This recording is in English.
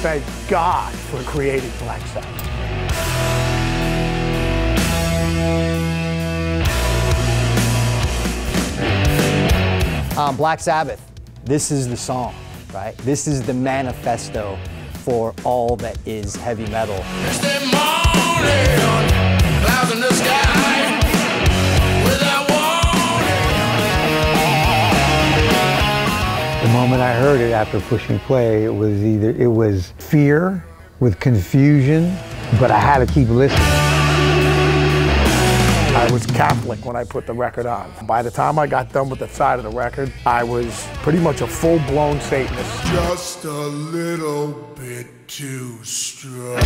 Thank God for creating Black Sabbath. Um, Black Sabbath, this is the song, right? This is the manifesto for all that is heavy metal. Moment I heard it after pushing play, it was either it was fear with confusion, but I had to keep listening. I was Catholic when I put the record on. By the time I got done with the side of the record, I was pretty much a full-blown Satanist. Just a little bit too strong.